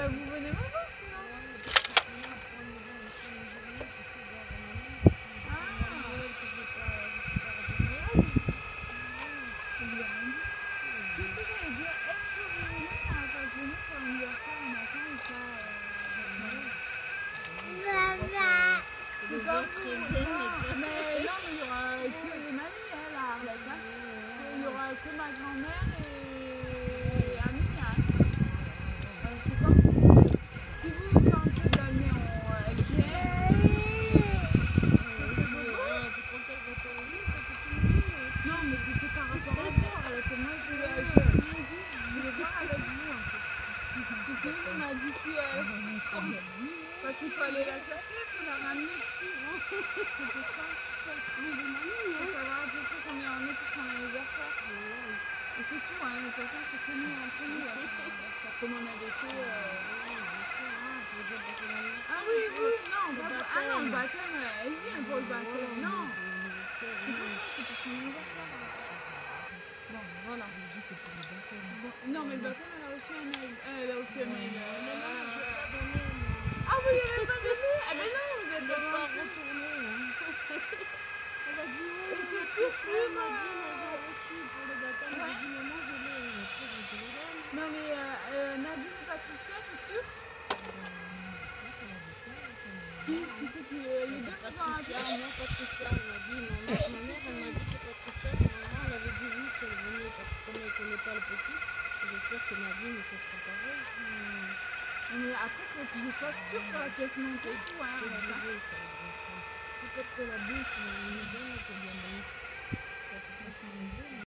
bah vous venez me voir sinon. Qu'est-ce que j'allais dire Est-ce que vous voulez qu'on fasse venir pour l'anniversaire un matin ou pas euh, C'est comme vous, non, mais non, mais il y aura que les mamies, hein, là, arrête, hein. Il y aura que ma grand-mère et Amine, hein. Euh, c'est comme vous. Si vous vous sentez d'aller en LGR, non, mais c'était par rapport à. Moi, je voulais, je, je voulais voir avec vous, en fait. Dit parce qu'il faut aller la chercher, il la ramener dessus. Ça. Combien on est pour anniversaire. Et c'est tout, hein. Comme on euh, Ah oui, oui, non, ah non, le baptême, elle vient pour le baptême. Non. C'est pour ça, c'est pour son anniversaire. Bon, voilà. Bon, non, mais le baptême, elle a aussi un mail. Euh, elle a aussi un mail. euh, Ah, vous lui avez pas donné? Ah, mais non, vous êtes dans un Et c'est sûr, sûr, Non, mais euh, euh, Nadine et Patricia, c'est sûr? Qui c'est euh, Les deux Patricia, appelés non, Patricia, elle m'a dit, non, ma ma mère, elle m'a dit que Patricia, normalement, elle avait dit oui qu'elle venait, parce que ne connaît pas le petit, j'espère que Nadine, ça sera pareil. Mais après, que je sois sûre sur la pièce montée tout, hein. Peut-être que la bouche,